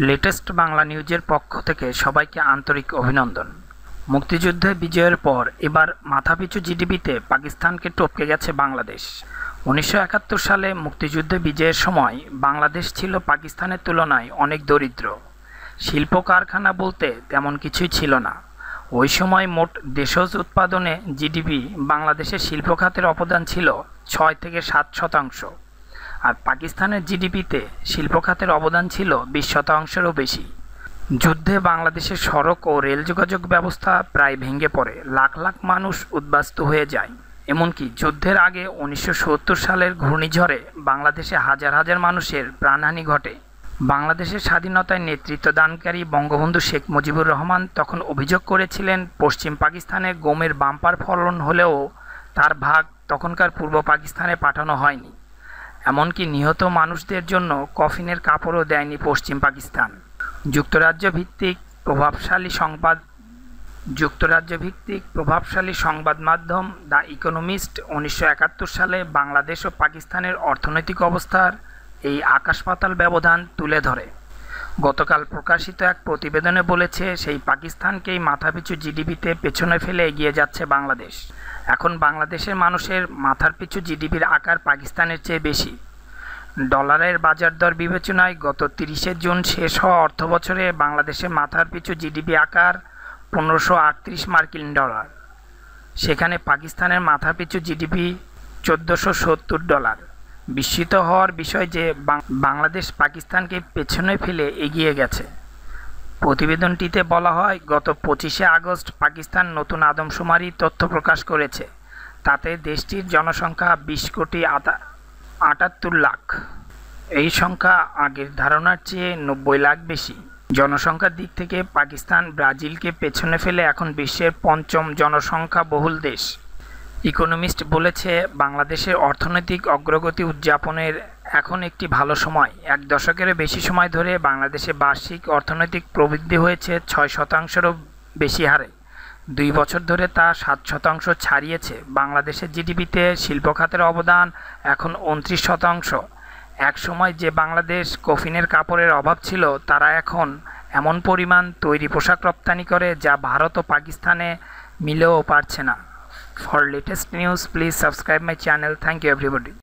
Latest Bangla নিউজের পক্ষ থেকে সবাইকে আন্তরিক অভিনন্দন। মুক্তিযুদ্ধে বিজয়ের পর এবার মাথাপিছু জিডিপিতে পাকিস্তানকে টপকে গেছে বাংলাদেশ। উনিশশো একাত্তর সালে মুক্তিযুদ্ধে বিজয়ের সময় বাংলাদেশ ছিল পাকিস্তানের তুলনায় অনেক দরিদ্র। শিল্প কারখানা বলতে তেমন কিছুই ছিল না। ওই সময় মোট দেশজ উৎপাদনে জিডিপি বাংলাদেশের শিল্প খাতের অবদান ছিল ছয় থেকে সাত শতাংশ। আর পাকিস্তানের জিডিপিতে শিল্প খাতের অবদান ছিল বিশ শতাংশেরও বেশি। যুদ্ধে বাংলাদেশের সড়ক ও রেল যোগাযোগ ব্যবস্থা প্রায় ভেঙে পড়ে। লাখ লাখ মানুষ উদ্বাস্ত হয়ে যায়। এমনকি যুদ্ধের আগে উনিশশো সত্তর সালের ঘূর্ণিঝড়ে বাংলাদেশে হাজার হাজার মানুষের প্রাণহানি ঘটে। বাংলাদেশের স্বাধীনতায় নেতৃত্বদানকারী বঙ্গবন্ধু শেখ মুজিবুর রহমান তখন অভিযোগ করেছিলেন, পশ্চিম পাকিস্তানে গমের বাম্পার ফলন হলেও তার ভাগ তখনকার পূর্ব পাকিস্তানে পাঠানো হয়নি। এমনকি নিহত মানুষদের জন্য কফিনের কাপড়ও দেয়নি পশ্চিম পাকিস্তান। যুক্তরাজ্য ভিত্তিক প্রভাবশালী সংবাদ যুক্তরাজ্য ভিত্তিক প্রভাবশালী সংবাদ মাধ্যম দ্য ইকোনমিস্ট উনিশশো একাত্তর সালে বাংলাদেশ ও পাকিস্তানের অর্থনৈতিক অবস্থার এই আকাশপাতাল ব্যবধান তুলে ধরে। গতকাল প্রকাশিত এক প্রতিবেদনে বলেছে, সেই পাকিস্তানকেই মাথাপিছু জিডিপিতে পেছনে ফেলে এগিয়ে যাচ্ছে বাংলাদেশ। এখন বাংলাদেশের মানুষের মাথার পিছু জিডিপির আকার পাকিস্তানের চেয়ে বেশি। ডলারের বাজার দর বিবেচনায় গত তিরিশে জুন শেষ হওয়া অর্থ বছরে বাংলাদেশের মাথার পিছু জিডিপি আকার পনেরোশো আটত্রিশ মার্কিন ডলার। সেখানে পাকিস্তানের মাথাপিছু জিডিপি চোদ্দোশো সত্তর ডলার। বিস্মিত হওয়ার বিষয় যে বাংলাদেশ পাকিস্তানকে পেছনে ফেলে এগিয়ে গেছে। প্রতিবেদনটিতে বলা হয়, গত পঁচিশে আগস্ট পাকিস্তান নতুন আদমশুমারি তথ্য প্রকাশ করেছে। তাতে দেশটির জনসংখ্যা বিশ কোটি আটাত্তর লাখ। এই সংখ্যা আগের ধারণার চেয়ে নব্বই লাখ বেশি। জনসংখ্যার দিক থেকে পাকিস্তান ব্রাজিলকে পেছনে ফেলে এখন বিশ্বের পঞ্চম জনসংখ্যা বহুল দেশ। ইকোনমিস্ট বলেছে বাংলাদেশের অর্থনৈতিক অগ্রগতি উদযাপনের এখন একটি ভালো সময়। এক দশকের বেশি সময় ধরে বাংলাদেশে বার্ষিক অর্থনৈতিক প্রবৃদ্ধি হয়েছে ছয় শতাংশেরও বেশি হারে। দুই বছর ধরে তা সাত শতাংশ ছাড়িয়েছে। বাংলাদেশের জিডিপিতে শিল্প খাতের অবদান এখন উনত্রিশ শতাংশ। এক সময় যে বাংলাদেশ কফিনের কাপড়ের অভাব ছিল, তারা এখন এমন পরিমাণ তৈরি পোশাক রপ্তানি করে যা ভারত ও পাকিস্তানে মিলেও পারছে না। For latest news, please subscribe my channel. Thank you everybody.